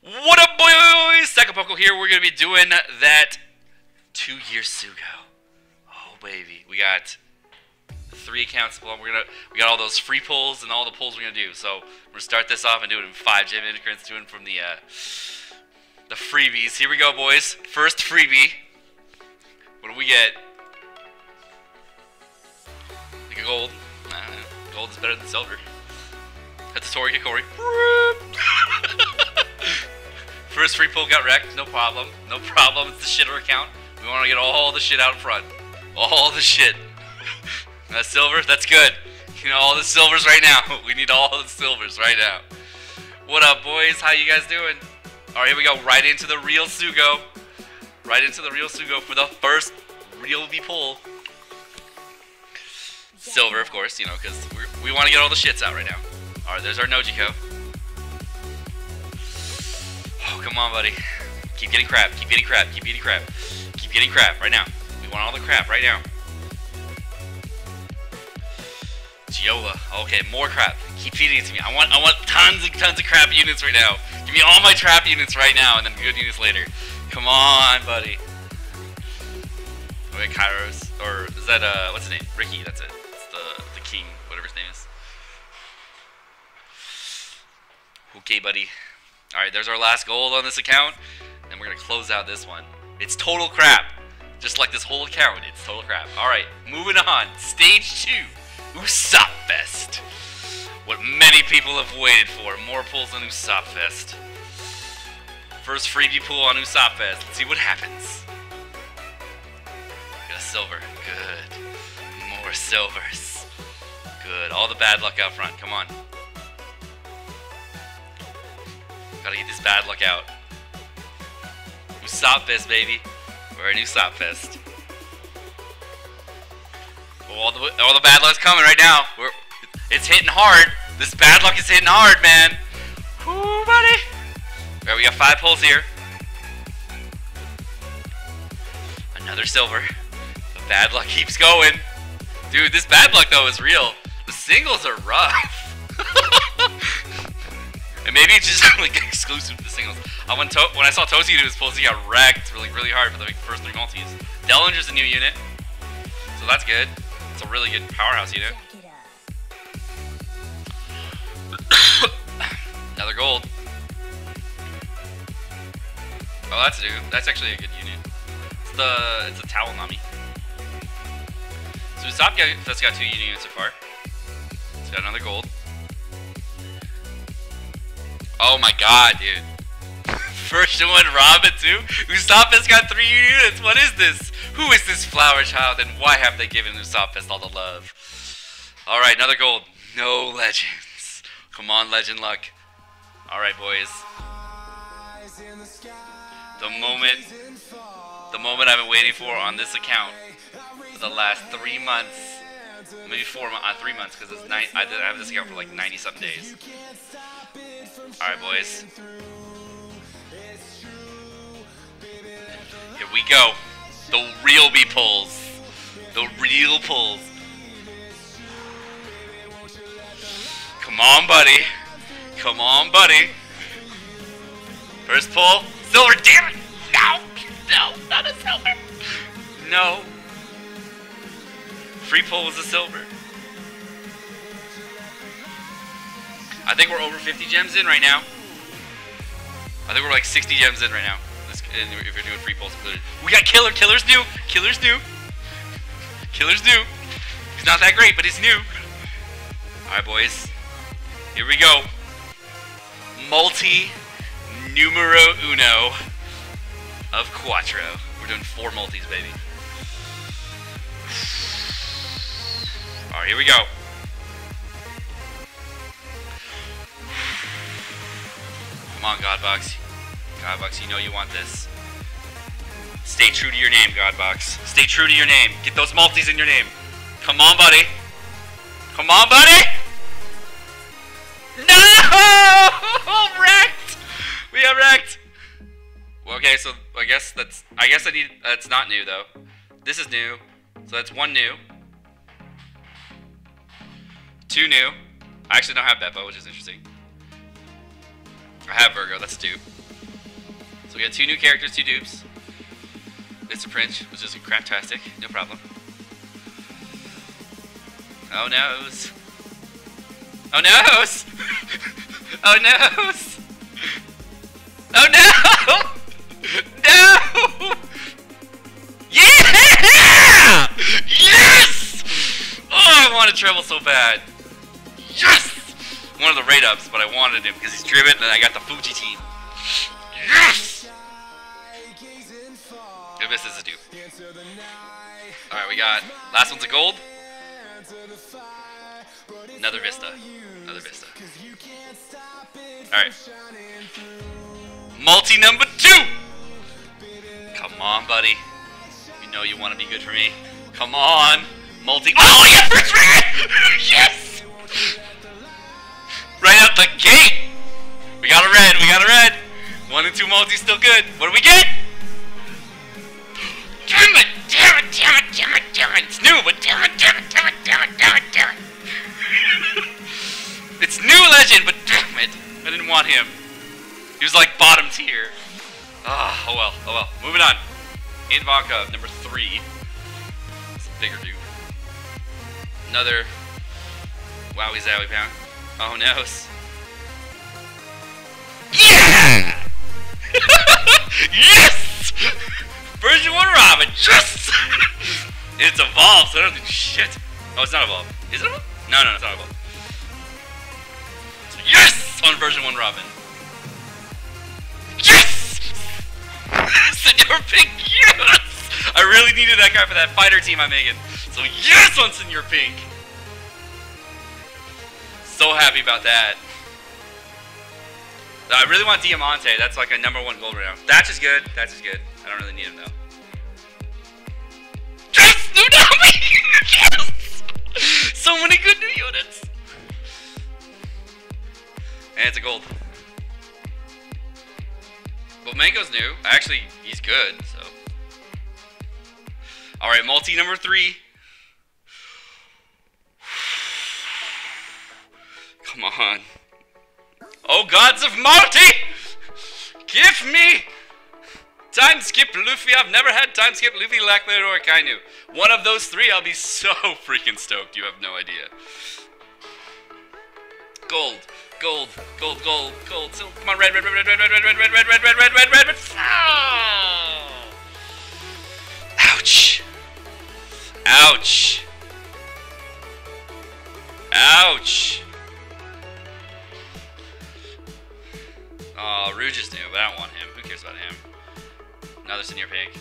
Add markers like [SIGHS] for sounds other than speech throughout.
What up, boys? Sekapoko here. We're gonna be doing that two-year Sugo. Oh, baby, we got three accounts. We're gonna we got all those free pulls and all the pulls we're gonna do. So we're gonna start this off and do it in five gem increments, doing from the uh, the freebies. Here we go, boys. First freebie. What do we get? Like a gold. Gold is better than silver. Hattori Hikori. [LAUGHS] [LAUGHS] First free pull got wrecked, no problem. No [LAUGHS] problem, it's the shitter account. We want to get all the shit out front. All the shit. [LAUGHS] That silver, that's good. You know, all the silvers right now. [LAUGHS] We need all the silvers right now. What up, boys? How you guys doing? Alright, here we go. Right into the real Sugo. Right into the real Sugo for the first real V pull. Silver, of course, you know, because we want to get all the shits out right now. Alright, there's our Nojiko. Come on, buddy. Keep getting crap, keep getting crap, keep getting crap. Keep getting crap right now. We want all the crap right now. Giolla. Okay, more crap. Keep feeding it to me. I want I want tons and tons of crap units right now. Give me all my trap units right now and then good units later. Come on, buddy. Wait, Kyros. Or is that uh what's his name? Ricky, that's it. It's the the king, whatever his name is. Okay, buddy. Alright, there's our last gold on this account. And we're gonna close out this one. It's total crap. Just like this whole account, it's total crap. Alright, moving on. Stage 2. Usopp Fest. What many people have waited for. More pulls on Usopp Fest. First freebie pull on Usopp Fest. Let's see what happens. Got a silver. Good. More silvers. Good. All the bad luck out front. Come on. Gotta get this bad luck out. Usopp Fest, baby. We're a new Usopp Fest. All the all the bad luck's coming right now. We're it's hitting hard. This bad luck is hitting hard, man. Whoo, buddy. Alright, we got five pulls here. Another silver. The bad luck keeps going. Dude, this bad luck though is real. The singles are rough. [LAUGHS] and maybe it's just [LAUGHS] like exclusive to the singles. I went to when I saw Tosi do his pulls, he got wrecked really, really hard for the first three multis. Dellinger's a new unit, so that's good. It's a really good powerhouse unit. [COUGHS] Another gold. Oh, that's new. That's actually a good unit. It's the it's a towel nami. So Usopp that's got two units so far. It's got another gold. Oh my god, dude. [LAUGHS] First one, Robin too. Has got three units. What is this? Who is this flower child, and why have they given Usopp all the love? All right, another gold. No legends. Come on, legend luck. All right, boys. The moment, the moment I've been waiting for on this account for the last three months, maybe four, uh, three months, because it's nine. I have this account for like 90 something days. All right, boys. Here we go. The real B pulls. The real pulls. Come on, buddy. Come on, buddy. First pull. Silver, damn it! No! No, not a silver! No. Free pull was a silver. I think we're over 50 gems in right now. I think we're like 60 gems in right now. If you're doing free pulls included. We got Killer. Killer's new. Killer's new. Killer's new. He's not that great, but he's new. Alright, boys. Here we go. Multi numero uno of Quattro. We're doing four multis, baby. Alright, here we go. Come on, Godbox. Godbox, you know you want this. Stay true to your name, Godbox. Stay true to your name. Get those multis in your name. Come on, buddy. Come on, buddy! No! [LAUGHS] wrecked! We got wrecked! Well, okay, so I guess that's... I guess I need... That's not new, though. This is new. So that's one new. Two new. I actually don't have Bepo, which is interesting. I have Virgo, that's two. So we got two new characters, two dupes. Mr. Prince, which is craptastic, no problem. Oh noes. Oh noes! oh noes! Oh no! Oh, [LAUGHS] oh, oh, [LAUGHS] no! Yeah! [LAUGHS] Yes! Oh, I wanted Trebol so bad. Yes! One of the raid ups, but I wanted him because he's driven and I got the Fuji team. Yes! If a dupe. Alright, we got last one's a gold. Another Vista. Another Vista. Alright. Multi number two! Come on, buddy. You know you want to be good for me. Come on. Multi. Oh, [LAUGHS] yes, red! yes! The gate! We got a red, we got a red. One and two multi still good. What do we get? Damn it! Damn it! Damn it! Damn it! Damn it! It's new, but damn it! Damn it! Damn it! Damn it! Damn it! Damn it! [LAUGHS] it's new legend, but damn it! I didn't want him. He was like bottom tier. Ah, oh well, oh well. Moving on. In number three. It's a bigger dude. Another Wowie Zowie Pound. Oh no. [LAUGHS] yes! Version 1 Robin, yes! it's evolved, so I don't do shit. Oh, it's not evolved. Is it evolved? No, no, it's not evolved. So yes! On version 1 Robin. Yes! [LAUGHS] Senor Pink, yes! I really needed that guy for that fighter team I'm making. So yes on Senor Pink! So happy about that. I really want Diamante. That's like a number one gold right now. That's just good. That's just good. I don't really need him though. Yes! Tsunami! [LAUGHS] yes! So many good new units! And it's a gold. But Mango's new. Actually, he's good, so. Alright, multi number three. [SIGHS] Come on. Oh, gods of multi! Give me! Time skip Luffy. I've never had time skip Luffy, Lackler, or Kainu. One of those three, I'll be so freaking stoked. You have no idea. Gold, gold, gold, gold, gold, silver. Come on, red, red, red, red, red, red, red, red, red, red, red, red, red, red, red, red. Oh! Ouch. Ouch. Ouch. Oh, Rouge is new, but I don't want him. Who cares about him? Another Senor Pink.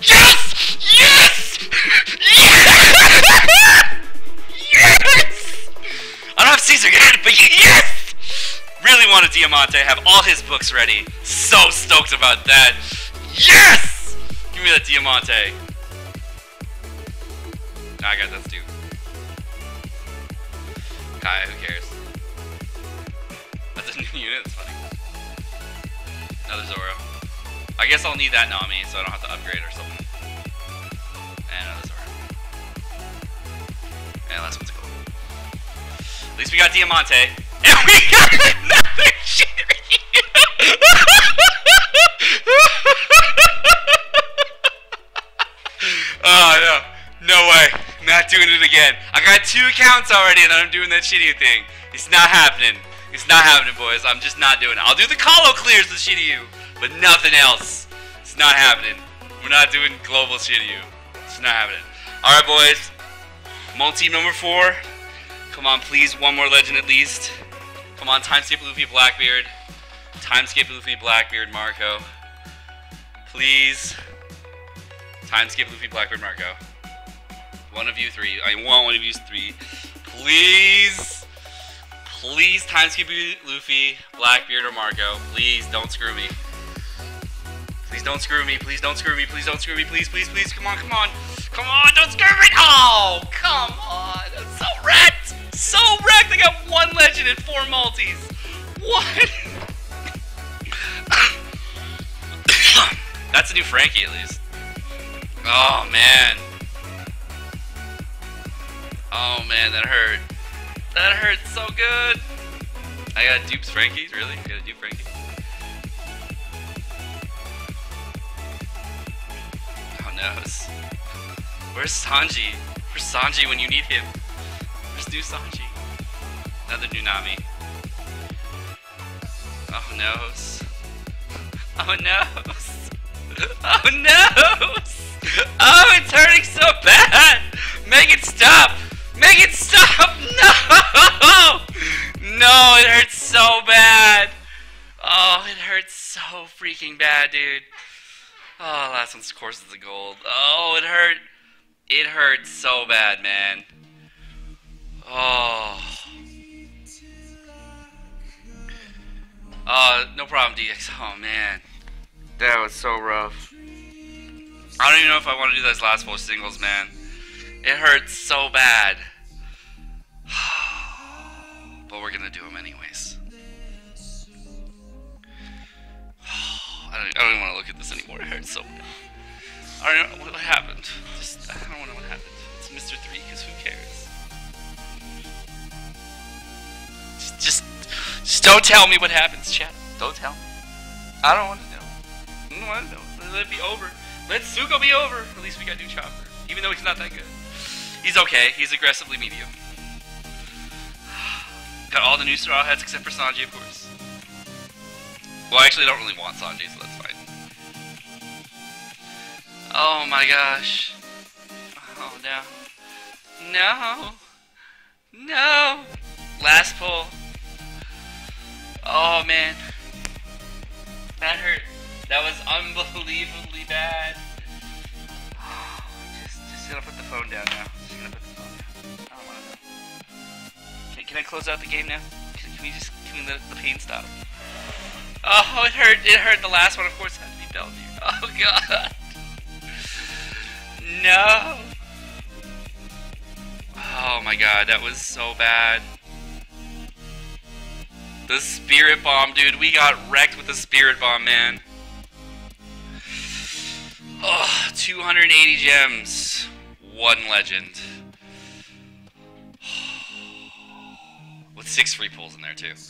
Yes! Yes! Yes! Yes! I don't have Caesar yet, but yes! Really wanted Diamante, have all his books ready. So stoked about that. Yes! Give me that Diamante. Nah, I got that too. Kaya, who cares? Unit, funny. Another Zoro. I guess I'll need that Nami so I don't have to upgrade or something. And another Zoro. And last one's gold. At least we got Diamante. [LAUGHS] And we got another [LAUGHS] Oh no. No way. Not doing it again. I got two accounts already and I'm doing that shitty thing. It's not happening. It's not happening, boys. I'm just not doing it. I'll do the Colo clears with Shiryu, but nothing else. It's not happening. We're not doing global Shiryu. It's not happening. Alright, boys. Multi number four. Come on, please. One more legend at least. Come on, Timeskip Luffy Blackbeard. Timeskip Luffy Blackbeard Marco. Please. Timeskip Luffy Blackbeard Marco. One of you three. I want one of you three. Please. Please timeskip Luffy, Blackbeard, or Marco. Please don't screw me. Please don't screw me. Please don't screw me. Please don't screw me. Please, please, please. Come on, come on. Come on, don't screw me. Oh, come on. That's so wrecked. So wrecked. I got one legend and four multis. What? That's a new Frankie, at least. Oh, man. Oh, man, that hurt. That hurts so good. I got dupes Frankie? Really? I got dupe Frankie? Oh knows? Where's Sanji? Where's Sanji when you need him? Where's new Sanji? Another new Nami. Oh no. Oh knows. Oh knows. Oh, it's hurting so bad! Make it stop! It stop. [LAUGHS] No. No, it hurts so bad. Oh, it hurts so freaking bad, dude. Oh, last one's course is the gold. Oh, it hurt. It hurt so bad, man. Oh. Uh, no problem, DX. Oh, man. That was so rough. I don't even know if I want to do those last four singles, man. It hurts so bad. [SIGHS] but we're gonna do them anyways. [SIGHS] I don't, I don't even want to look at this anymore. It hurts so bad. I don't know what happened. Just, I don't know what happened. It's Mr. 3, because who cares? Just, just, just don't tell me what happens, chat. Don't tell me. I don't want to know. I don't want to know. Let it be over. Let Sugo be over. At least we got new Chopper. Even though he's not that good. He's okay. He's aggressively medium. [SIGHS] Got all the new Straw Hats except for Sanji, of course. Well, I actually don't really want Sanji, so that's fine. Oh my gosh. Oh no. No. No. Last pull. Oh man. That hurt. That was unbelievably bad. [SIGHS] Just, just gonna put the phone down now. Can, I close out the game now? Can, can we just, can we let the pain stop? Oh, it hurt. It hurt. The last one, of course, had to be Bellevue. [LAUGHS] Oh, God. No. Oh, my God. That was so bad. The Spirit Bomb, dude. We got wrecked with the Spirit Bomb, man. Oh, 280 gems. One legend. [SIGHS] With six free pulls in there, too. [SIGHS]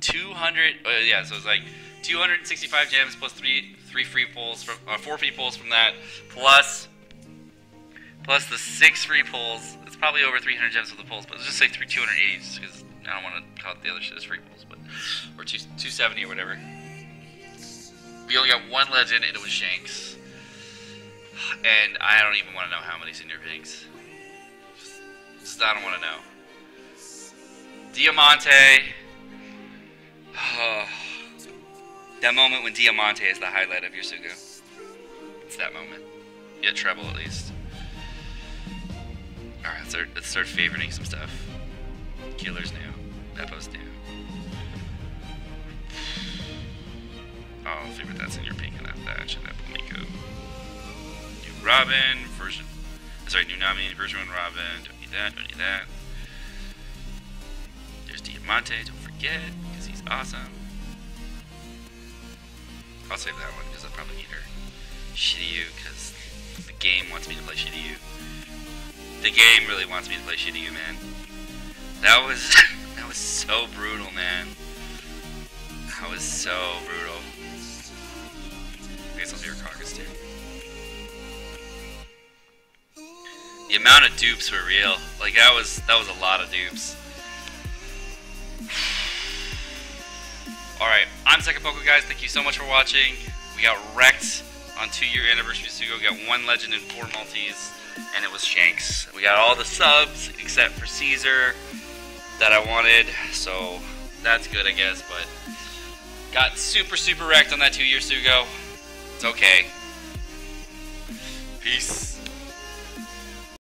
200 uh, yeah so it's like 265 gems plus three three free pulls from uh, four free pulls from that plus plus the six free pulls it's probably over 300 gems with the pulls but let's just say three 280 because I don't want to count the other shit as free pulls but or two, 270 or whatever we only got one legend and it was Shanks and I don't even want to know how many's in your things just, just I don't want to know Diamante [SIGHS] that moment when Diamante is the highlight of your Sugo. It's that moment. Get Trebol at least. Alright, let's start, let's start favoriting some stuff. Killer's new. Bepo's new. Oh, favorite that's in your pink in that batch, and that Miko. New Robin, version. Sorry, new Nami, version 1 Robin. Don't need that, don't need that. There's Diamante, don't forget because he's awesome. I'll save that one because I'll probably need her. Shiryu, because the game wants me to play Shiryu. The game really wants me to play Shiryu, man. That was [LAUGHS] that was so brutal, man. That was so brutal. I'll do your carcass too. The amount of dupes were real. Like that was that was a lot of dupes. Alright, I'm Sekapoko, guys. Thank you so much for watching. We got wrecked on two year anniversary Sugo. We got one legend and four multis, and it was Shanks. We got all the subs except for Caesar that I wanted, so that's good, I guess. But got super, super wrecked on that two year Sugo. It's okay. Peace.